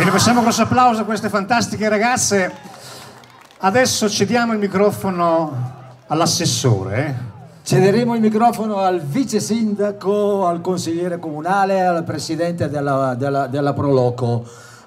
Bene, facciamo un grosso applauso a queste fantastiche ragazze. Adesso cediamo il microfono all'assessore. Cederemo il microfono al vice sindaco, al consigliere comunale, al presidente della, della, della Proloco.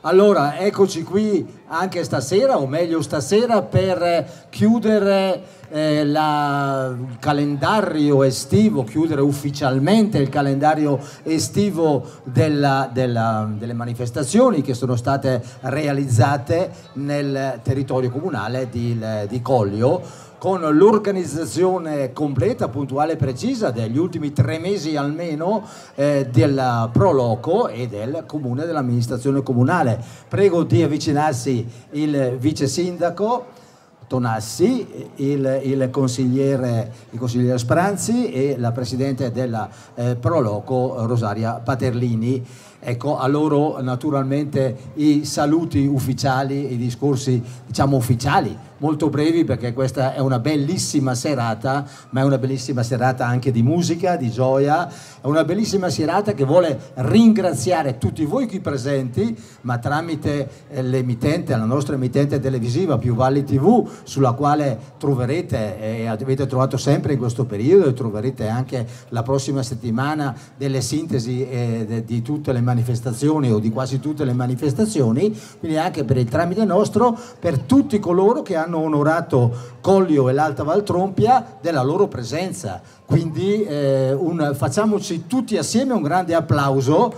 Allora, eccoci qui anche stasera, o meglio stasera, per chiudere eh, la, il calendario estivo, chiudere ufficialmente il calendario estivo della, della, delle manifestazioni che sono state realizzate nel territorio comunale di, di Collio con l'organizzazione completa, puntuale e precisa degli ultimi tre mesi almeno eh, del Proloco e del comune dell'amministrazione comunale. Prego di avvicinarsi il vice sindaco. Tonassi, il, il, consigliere, il, consigliere, Spranzi e la presidente della eh, Proloco Rosaria Paterlini. Ecco, a loro naturalmente i saluti ufficiali, i discorsi diciamo ufficiali molto brevi perché questa è una bellissima serata, ma è una bellissima serata anche di musica, di gioia, è una bellissima serata che vuole ringraziare tutti voi qui presenti, ma tramite eh, l'emittente, la nostra emittente televisiva Più Valli TV, sulla quale troverete e avete trovato sempre in questo periodo e troverete anche la prossima settimana delle sintesi eh, di tutte le manifestazioni o di quasi tutte le manifestazioni, quindi anche per il tramite nostro, per tutti coloro che hanno hanno onorato Collio e l'Alta Valtrompia della loro presenza. Quindi eh, un, facciamoci tutti assieme un grande applauso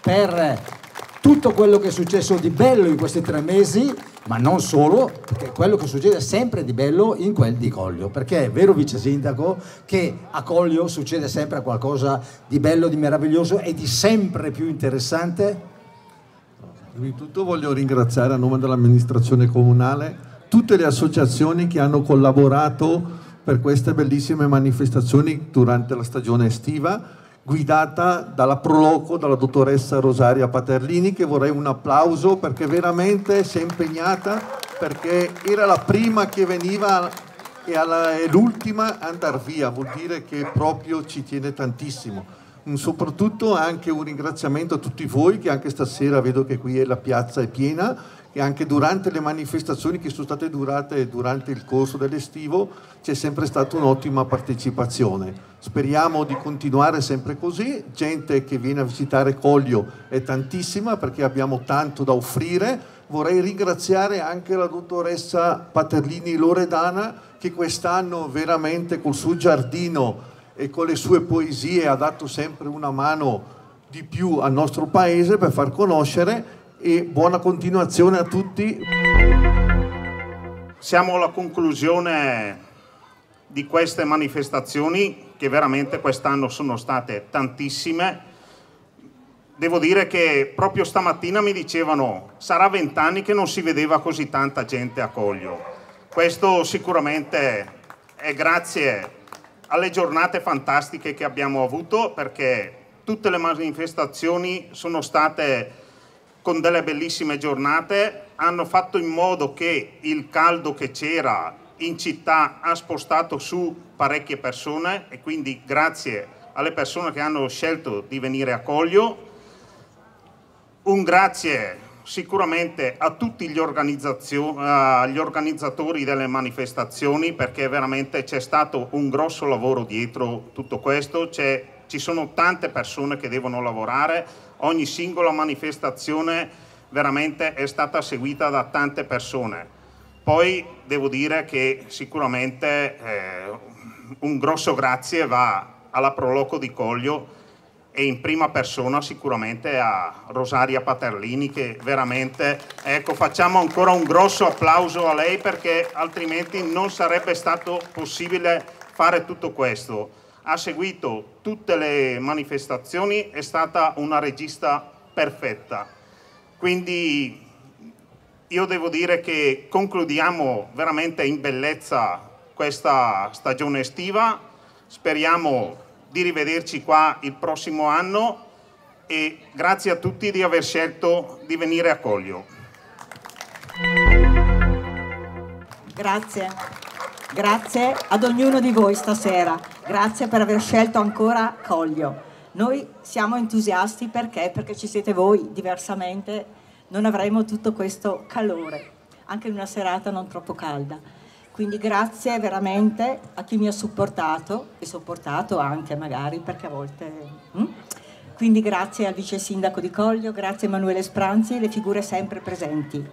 per tutto quello che è successo di bello in questi tre mesi, ma non solo, perché quello che succede sempre di bello in quel di Coglio, perché è vero vice sindaco che a Coglio succede sempre qualcosa di bello, di meraviglioso e di sempre più interessante? Prima di tutto voglio ringraziare a nome dell'amministrazione comunale tutte le associazioni che hanno collaborato per queste bellissime manifestazioni durante la stagione estiva, guidata dalla Proloco, dalla dottoressa Rosaria Paterlini, che vorrei un applauso perché veramente si è impegnata, perché era la prima che veniva e l'ultima a andare via, vuol dire che proprio ci tiene tantissimo. Un, soprattutto anche un ringraziamento a tutti voi che anche stasera vedo che qui la piazza è piena e anche durante le manifestazioni che sono state durate durante il corso dell'estivo c'è sempre stata un'ottima partecipazione. Speriamo di continuare sempre così, gente che viene a visitare Coglio è tantissima perché abbiamo tanto da offrire. Vorrei ringraziare anche la dottoressa Paterlini Loredana che quest'anno veramente col suo giardino e con le sue poesie ha dato sempre una mano di più al nostro paese per far conoscere e buona continuazione a tutti. Siamo alla conclusione di queste manifestazioni che veramente quest'anno sono state tantissime. Devo dire che proprio stamattina mi dicevano sarà vent'anni che non si vedeva così tanta gente a Coglio. Questo sicuramente è grazie alle giornate fantastiche che abbiamo avuto perché tutte le manifestazioni sono state con delle bellissime giornate, hanno fatto in modo che il caldo che c'era in città ha spostato su parecchie persone e quindi grazie alle persone che hanno scelto di venire a Coglio. Un grazie sicuramente a tutti gli, gli organizzatori delle manifestazioni perché veramente c'è stato un grosso lavoro dietro tutto questo, ci sono tante persone che devono lavorare, ogni singola manifestazione veramente è stata seguita da tante persone. Poi devo dire che sicuramente eh, un grosso grazie va alla Proloco di Coglio e in prima persona sicuramente a Rosaria Paterlini che veramente, ecco facciamo ancora un grosso applauso a lei perché altrimenti non sarebbe stato possibile fare tutto questo ha seguito tutte le manifestazioni, è stata una regista perfetta. Quindi io devo dire che concludiamo veramente in bellezza questa stagione estiva, speriamo di rivederci qua il prossimo anno e grazie a tutti di aver scelto di venire a Coglio. Grazie. Grazie ad ognuno di voi stasera, grazie per aver scelto ancora Coglio. Noi siamo entusiasti perché? Perché ci siete voi, diversamente non avremo tutto questo calore, anche in una serata non troppo calda. Quindi grazie veramente a chi mi ha supportato e sopportato anche magari perché a volte... Hm? Quindi grazie al vice sindaco di Coglio, grazie a Emanuele Spranzi e le figure sempre presenti.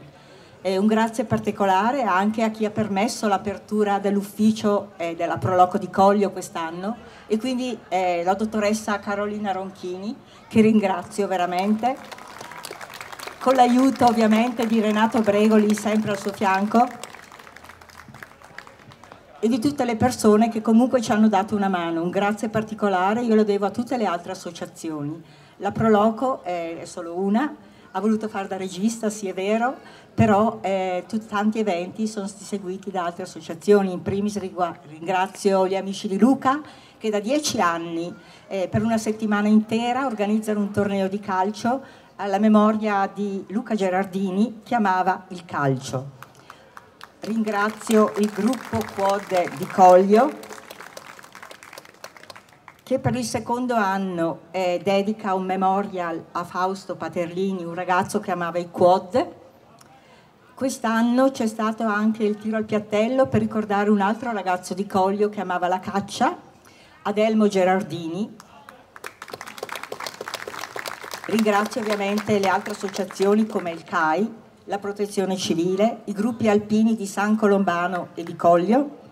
E un grazie particolare anche a chi ha permesso l'apertura dell'ufficio eh, della Proloco di Coglio quest'anno e quindi eh, la dottoressa Carolina Ronchini che ringrazio veramente con l'aiuto ovviamente di Renato Bregoli sempre al suo fianco e di tutte le persone che comunque ci hanno dato una mano. Un grazie particolare io lo devo a tutte le altre associazioni. La Proloco è solo una, ha voluto fare da regista, sì è vero, però eh, tutti, tanti eventi sono stati seguiti da altre associazioni. In primis ringrazio gli amici di Luca che da dieci anni eh, per una settimana intera organizzano un torneo di calcio alla memoria di Luca Gerardini che amava il calcio ringrazio il gruppo Quad di Coglio che per il secondo anno eh, dedica un memorial a Fausto Paterlini, un ragazzo che amava i quad. Quest'anno c'è stato anche il tiro al piattello per ricordare un altro ragazzo di Coglio che amava la caccia, Adelmo Gerardini. Ringrazio ovviamente le altre associazioni come il CAI, la protezione civile, i gruppi alpini di San Colombano e di Coglio,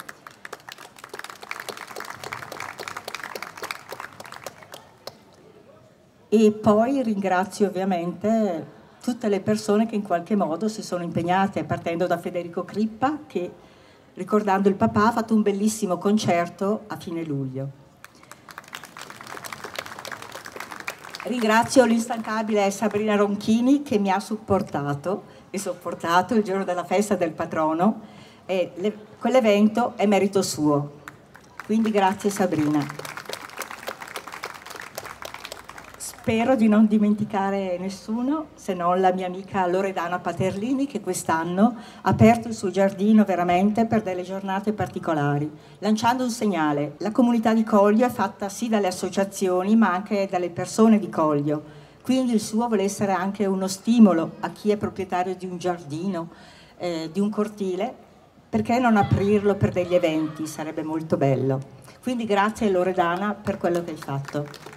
e poi ringrazio ovviamente tutte le persone che in qualche modo si sono impegnate, partendo da Federico Crippa che ricordando il papà ha fatto un bellissimo concerto a fine luglio. Ringrazio l'instancabile Sabrina Ronchini che mi ha supportato e sopportato il giorno della festa del patrono e le, quell'evento è merito suo. Quindi grazie Sabrina. Spero di non dimenticare nessuno, se non la mia amica Loredana Paterlini che quest'anno ha aperto il suo giardino veramente per delle giornate particolari, lanciando un segnale. La comunità di Coglio è fatta sì dalle associazioni ma anche dalle persone di Coglio quindi il suo vuole essere anche uno stimolo a chi è proprietario di un giardino, eh, di un cortile, perché non aprirlo per degli eventi? Sarebbe molto bello. Quindi grazie Loredana per quello che hai fatto.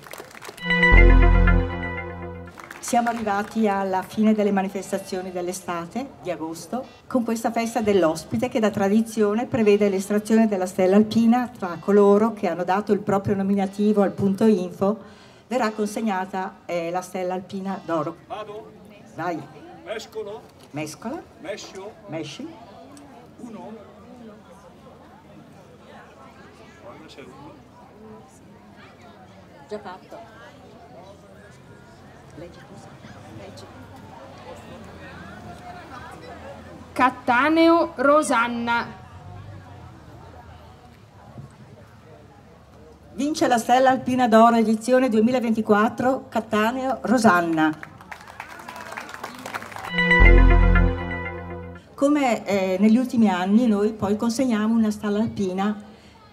Siamo arrivati alla fine delle manifestazioni dell'estate di agosto con questa festa dell'ospite che da tradizione prevede l'estrazione della stella alpina tra coloro che hanno dato il proprio nominativo al punto info verrà consegnata eh, la stella alpina d'oro. Vado? Vai. Mescolo? Mescola. Mescio? Mesci. Uno? Guarda c'è uno. Già fatto. Cattaneo Rosanna. Vince la Stella Alpina d'Oro edizione 2024 Cattaneo Rosanna. Come eh, negli ultimi anni noi poi consegniamo una stella alpina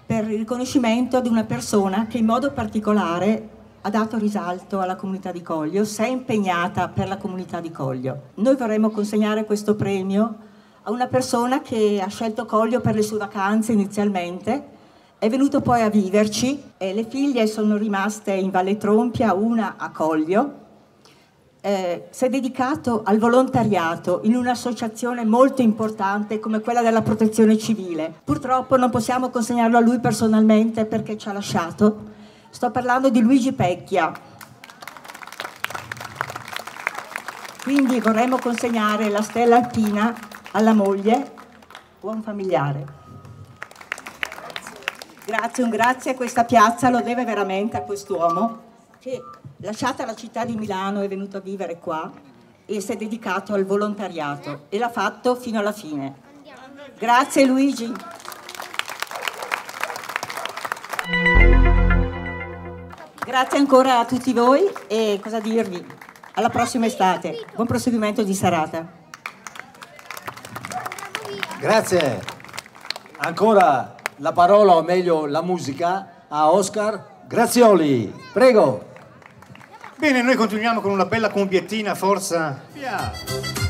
per il riconoscimento di una persona che in modo particolare ha dato risalto alla comunità di Coglio, si è impegnata per la comunità di Coglio. Noi vorremmo consegnare questo premio a una persona che ha scelto Coglio per le sue vacanze inizialmente, è venuto poi a viverci e le figlie sono rimaste in Valle Trompia, una a Coglio. Eh, si è dedicato al volontariato in un'associazione molto importante come quella della protezione civile. Purtroppo non possiamo consegnarlo a lui personalmente perché ci ha lasciato. Sto parlando di Luigi Pecchia. Quindi vorremmo consegnare la stella alpina alla moglie o a un familiare. Grazie, un grazie a questa piazza lo deve veramente a quest'uomo che lasciata la città di Milano è venuto a vivere qua e si è dedicato al volontariato e l'ha fatto fino alla fine. Grazie Luigi. Grazie ancora a tutti voi e cosa dirvi? Alla prossima estate. Buon proseguimento di serata. Grazie. Ancora la parola, o meglio la musica, a Oscar Grazioli. Prego. Bene, noi continuiamo con una bella cumbiettina, forza. Via.